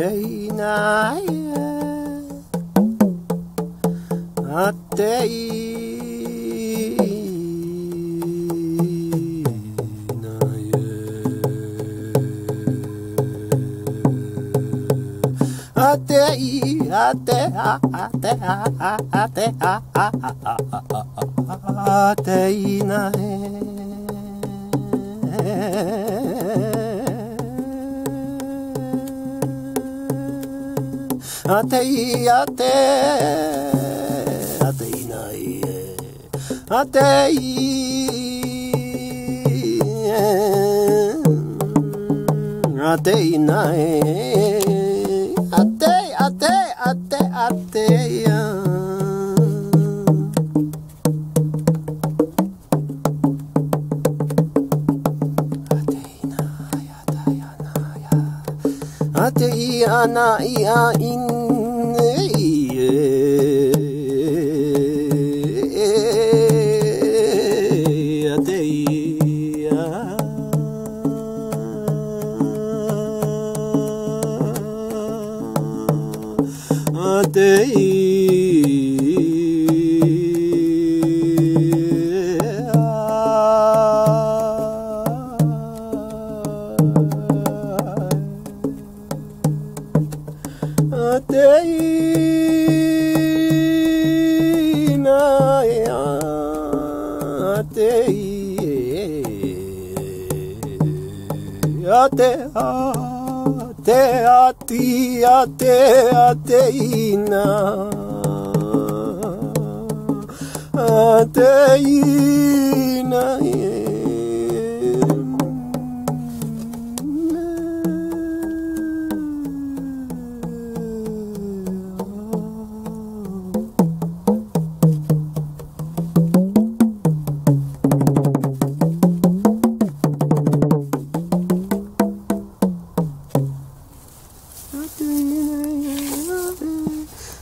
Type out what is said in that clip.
ていないあっていないあっていいあってあってあってああああああていあてあていないあていあていないあてあてあてあてやあていやないやいん。Ateia ate ate até, ate ina, até, ina, yeah.